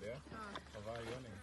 Yeah. Ja. Av varje.